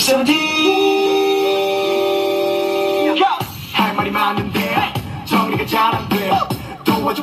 세븐틴 할 말이 많은데 정리가 잘 안돼 도와줘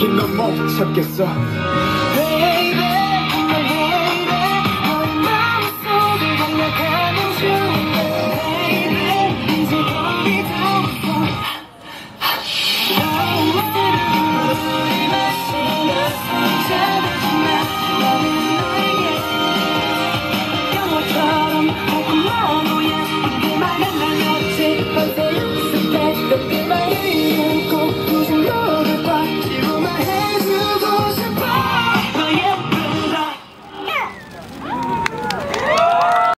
길로 못 찾겠어